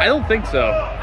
I don't think so.